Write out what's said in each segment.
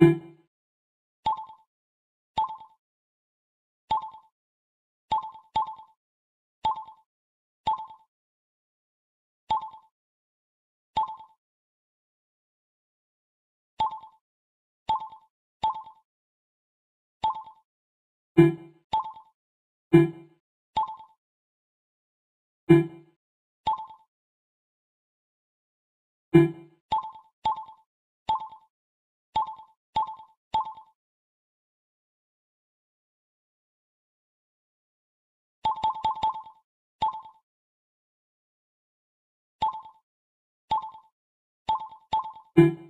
Thank you Thank you.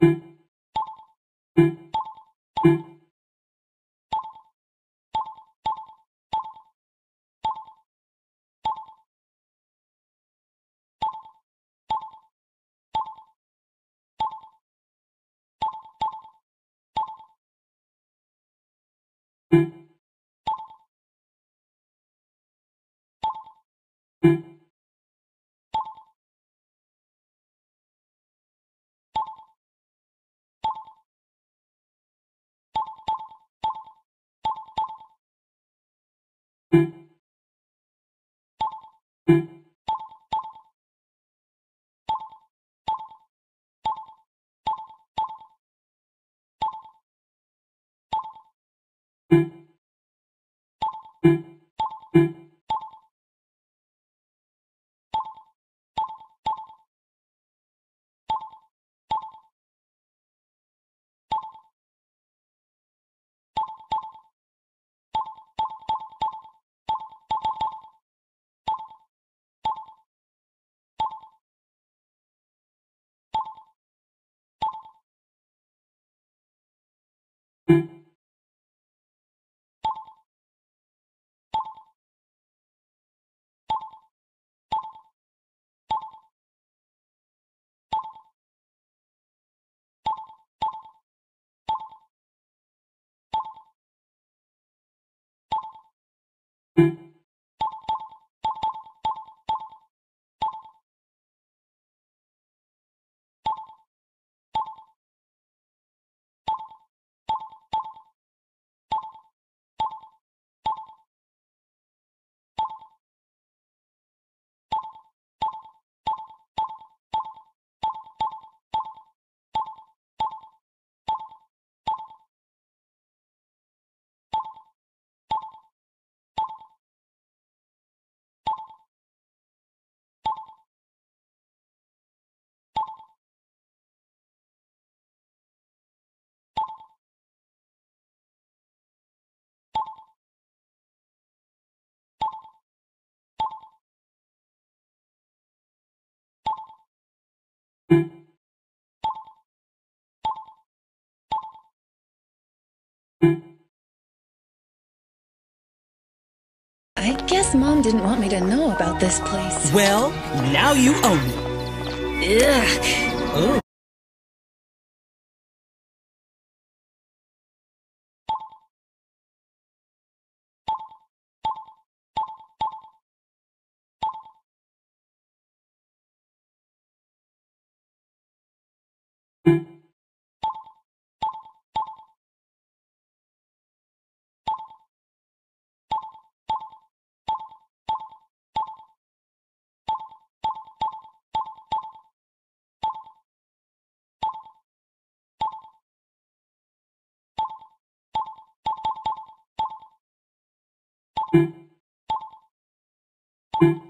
Thank you. thank you I guess Mom didn't want me to know about this place. Well, now you own it. Ugh. Oh. Thank you.